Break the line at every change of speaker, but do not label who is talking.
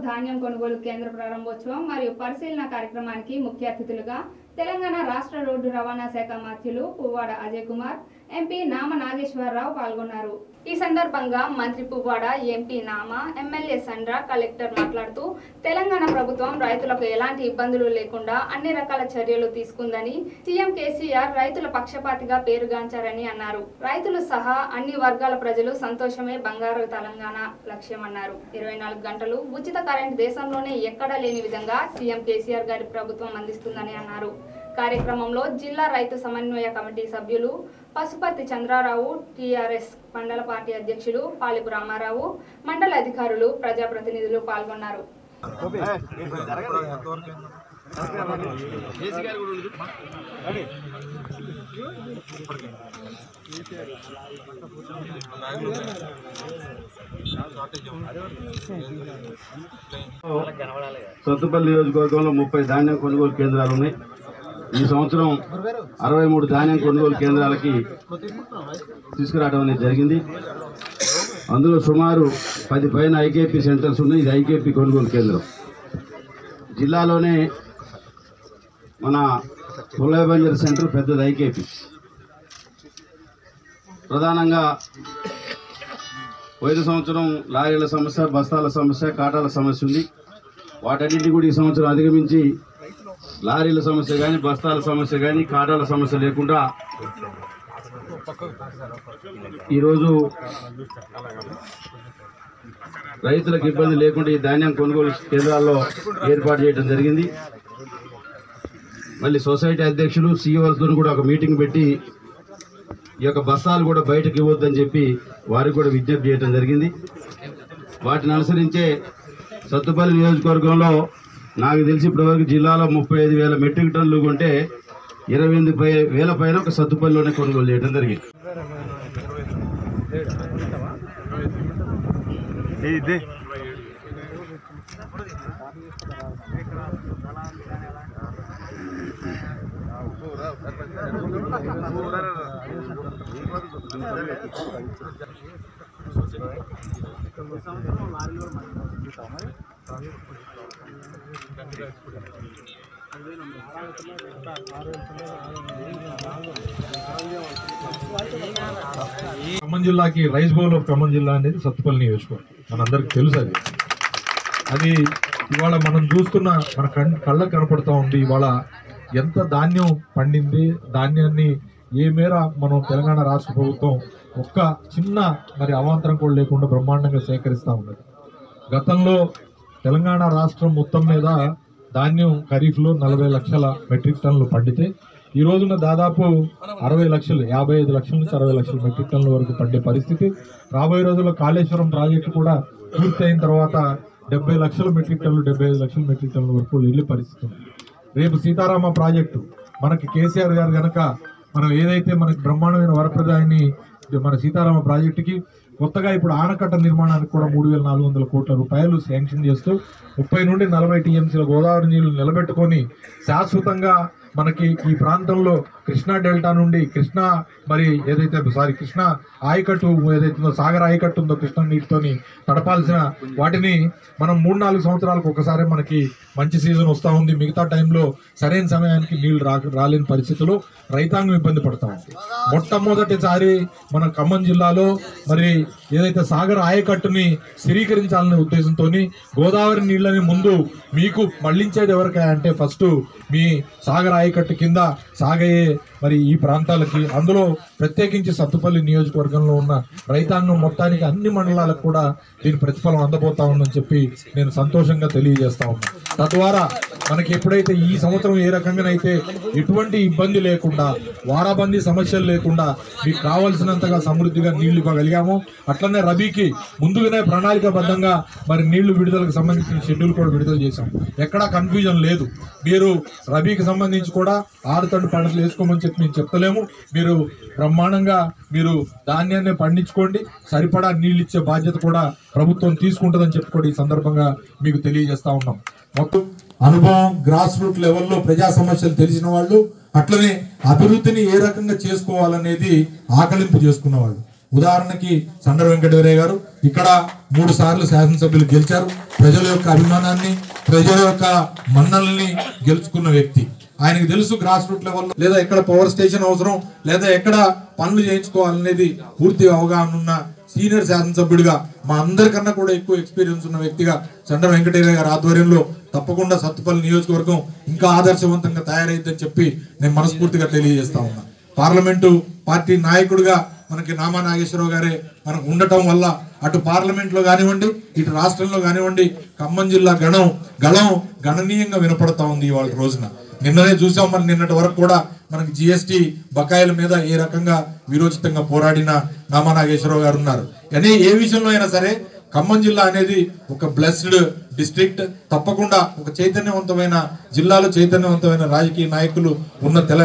ధాన్యం కొనుగోలు కేంద్ర ప్రారంభోత్సవం మరియు పరిశీలన కార్యక్రమానికి ముఖ్య అతిథులుగా తెలంగాణ రాష్ట్ర రోడ్డు రవాణా శాఖ మంత్రులు పువ్వాడ అజయ్ కుమార్ ఎంపీ నామ నాగేశ్వరరావు పాల్గొన్నారు. ఈ సందర్భంగా మంత్రి Puvvada MP Nama MLA Sandra collector మాట్లాడుతూ తెలంగాణ ప్రభుత్వం రైతులకు ఎలాంటి ఇబ్బందులు లేకుండా అన్ని రకాల చర్యలు తీసుకుందని సీఎం కేసీఆర్ రైతుల పక్షపాతిగా పేరుగాంచారని అన్నారు. రైతులు సహా అన్ని వర్గాల ప్రజలు సంతోషమే బంగారు తెలంగాణ లక్ష్యమన్నారు. ఇరవై నాలుగు గంటలు ఉచిత కరెంట్ దేశంలోనే ఎక్కడా లేని విధంగా సీఎం కేసీఆర్ గారి ప్రభుత్వం అందిస్తుందని అన్నారు. కార్యక్రమంలో జిల్లా రైతు సమన్వయ కమిటీ సభ్యులు పశుపతి చంద్రారావు టీఆర్ఎస్ మండల పార్టీ అధ్యక్షులు పాలిపు రామారావు మండల అధికారులు ప్రజాప్రతినిధులు పాల్గొన్నారు.
సత్తుపల్లి నియోజకవర్గంలో ముప్పై ధాన్యం కొనుగోలు కేంద్రాలు ఉన్నాయి. ఈ సంవత్సరం అరవై మూడు ధాన్యం కొనుగోలు కేంద్రాలకి తీసుకురావడం అనేది జరిగింది. అందులో సుమారు పది పైన ఐకేపీ సెంటర్స్ ఉన్నాయి. ఇది ఐకేపీ కొనుగోలు కేంద్రం. జిల్లాలోనే మన పుల్లబంజర్ సెంటర్ పెద్దది ఐకేపీ. ప్రధానంగా పోయిన సంవత్సరం లారీల సమస్య బస్తాల సమస్య కాటాల సమస్య ఉంది. వాటన్నింటినీ కూడా ఈ సంవత్సరం అధిగమించి లారీల సమస్య కానీ బస్తాల సమస్య కానీ కాటాల సమస్య లేకుండా ఈరోజు రైతులకు ఇబ్బంది లేకుండా ఈ ధాన్యం కొనుగోలు కేంద్రాల్లో ఏర్పాటు చేయడం జరిగింది. మళ్ళీ సొసైటీ అధ్యక్షులు సీఈఓలతో కూడా ఒక మీటింగ్ పెట్టి ఈ యొక్క బస్తాలు కూడా బయటకు ఇవ్వద్దని చెప్పి వారికి కూడా విజ్ఞప్తి చేయడం జరిగింది. వాటిని అనుసరించే సత్తుపల్లి నియోజకవర్గంలో నాకు తెలిసి ఇప్పటివరకు జిల్లాలో ముప్పై ఐదు వేల మెట్రిక్ టన్నులు కొంటే ఇరవై ఎనిమిది పై వేల పైన ఒక సత్తుపల్లిలోనే కొనుగోలు చేయడం జరిగింది.
ఖమ్మం జిల్లాకి రైస్ బౌల్ ఆఫ్ ఖమ్మం జిల్లా అనేది సత్తుపల్లి నియోజకవర్గం. మనందరికి తెలుసు అది. అది ఇవాళ మనం చూస్తున్న మన కళ్ళకు కనపడుతూ ఉంది ఇవాళ ఎంత ధాన్యం పండింది ధాన్యాన్ని ఏ మేర మనం తెలంగాణ రాష్ట్ర ప్రభుత్వం ఒక్క చిన్న మరి అవాంతరం కూడా లేకుండా బ్రహ్మాండంగా సేకరిస్తూ ఉన్నది గతంలో తెలంగాణ రాష్ట్రం మొత్తం మీద ధాన్యం ఖరీఫ్లో నలభై లక్షల మెట్రిక్ టన్నులు పండితే ఈ రోజున దాదాపు అరవై లక్షలు యాభై ఐదు లక్షల నుంచి అరవై లక్షల మెట్రిక్ టన్నుల వరకు పండే పరిస్థితి. రాబోయే రోజుల్లో కాళేశ్వరం ప్రాజెక్టు కూడా పూర్తయిన తర్వాత డెబ్బై లక్షల మెట్రిక్ టన్నులు డెబ్బై ఐదు లక్షల మెట్రిక్ టన్నుల వరకు వెళ్ళే పరిస్థితి రేపు సీతారామ ప్రాజెక్టు మనకి కేసీఆర్ గారు కనుక మనం ఏదైతే మనకి బ్రహ్మాండమైన వరప్రదాయాన్ని మన సీతారామ ప్రాజెక్టుకి కొత్తగా ఇప్పుడు ఆనకట్ట నిర్మాణానికి కూడా మూడు వేల నాలుగు వందల కోట్ల రూపాయలు శాంక్షన్ చేస్తూ ముప్పై నుండి నలభై టీఎంసీల గోదావరి నీళ్ళు నిలబెట్టుకొని శాశ్వతంగా మనకి ఈ ప్రాంతంలో కృష్ణా డెల్టా నుండి కృష్ణా మరి ఏదైతే సారీ కృష్ణా ఆయకట్టు ఏదైతే సాగర సాగర్ ఆయకట్టు ఉందో కృష్ణా నీటితోని తడపాల్సిన వాటిని మనం మూడు నాలుగు సంవత్సరాలకు ఒకసారి మనకి మంచి సీజన్ వస్తూ ఉంది. మిగతా టైంలో సరైన సమయానికి నీళ్ళు రా రాలేని పరిస్థితులు రైతాంగం ఇబ్బంది పడతా ఉంది. మొట్టమొదటిసారి మన ఖమ్మం జిల్లాలో మరి ఏదైతే సాగర్ ఆయకట్టుని స్థిరీకరించాలనే ఉద్దేశంతో గోదావరి నీళ్ళని ముందు మీకు మళ్ళించేది ఎవరికా అంటే ఫస్ట్ మీ సాగర్ ఆయకట్టు కింద సాగయ్యే మరి ఈ ప్రాంతాలకి అందులో ప్రత్యేకించి సత్తుపల్లి నియోజకవర్గంలో ఉన్న రైతాంగం మొత్తానికి అన్ని మండలాలకు కూడా దీని ప్రతిఫలం అందబోతా ఉందని చెప్పి నేను సంతోషంగా తెలియజేస్తా ఉన్నాను తద్వారా మనకి ఎప్పుడైతే ఈ సంవత్సరం ఏ రకంగానైతే ఎటువంటి ఇబ్బంది లేకుండా వారాబందీ సమస్యలు లేకుండా మీకు కావలసినంతగా సమృద్ధిగా నీళ్ళు ఇవ్వగలిగాము అట్లనే రబీకి ముందుగానే ప్రణాళికాబద్ధంగా మరి నీళ్ళు విడుదలకు సంబంధించిన షెడ్యూల్ కూడా విడుదల చేశాం. ఎక్కడా కన్ఫ్యూజన్ లేదు. మీరు రబీకి సంబంధించి కూడా ఆరు తండ్రి పంటలు వేసుకోమని చెప్పి మేము చెప్తలేము. మీరు బ్రహ్మాండంగా మీరు ధాన్యాన్ని పండించుకోండి. సరిపడా నీళ్ళు ఇచ్చే బాధ్యత కూడా ప్రభుత్వం తీసుకుంటుందని చెప్పి కూడా ఈ సందర్భంగా మీకు తెలియజేస్తా ఉన్నాం. మొత్తం అనుభవం గ్రాస్ రూట్ లెవెల్లో ప్రజా సమస్యలు తెలిసిన వాళ్ళు అట్లనే అభివృద్ధిని ఏ రకంగా చేసుకోవాలనేది ఆకలింపు చేసుకున్న వాళ్ళు. ఉదాహరణకి సండర వెంకటవీరయ్య గారు ఇక్కడ మూడు సార్లు శాసనసభ్యులు గెలిచారు. ప్రజల యొక్క అభిమానాన్ని ప్రజల యొక్క మన్నల్ని గెలుచుకున్న వ్యక్తి. ఆయనకు తెలుసు గ్రాస్ రూట్ లెవెల్లో లేదా ఎక్కడ పవర్ స్టేషన్ అవసరం లేదా ఎక్కడ పనులు చేయించుకోవాలనేది పూర్తి అవగాహన ఉన్న సీనియర్ శాసనసభ్యుడిగా మా అందరికన్నా కూడా ఎక్కువ ఎక్స్పీరియన్స్ ఉన్న వ్యక్తిగా చండ్ర వెంకటయ్య గారి ఆధ్వర్యంలో తప్పకుండా సత్తుపల్లి నియోజకవర్గం ఇంకా ఆదర్శవంతంగా తయారైద్దని చెప్పి నేను మనస్ఫూర్తిగా తెలియజేస్తా ఉన్నా. పార్లమెంటు పార్టీ నాయకుడిగా మనకి నామా నాగేశ్వరరావు గారే మనకు ఉండటం వల్ల అటు పార్లమెంట్లో కానివ్వండి ఇటు రాష్ట్రంలో కానివ్వండి ఖమ్మం జిల్లా గణం గళం గణనీయంగా వినపడతా ఉంది ఇవాళ రోజున. నిన్ననే చూసాం మనం నిన్నటి వరకు కూడా మనకి జిఎస్టి బకాయిల మీద ఏ రకంగా విరోచితంగా పోరాడిన నామా నాగేశ్వరరావు గారు ఉన్నారు. కానీ ఏ విషయంలో అయినా సరే ఖమ్మం జిల్లా అనేది ఒక బ్లెస్డ్ డిస్ట్రిక్ట్ తప్పకుండా ఒక చైతన్యవంతమైన జిల్లాలో చైతన్యవంతమైన రాజకీయ నాయకులు ఉన్న తెల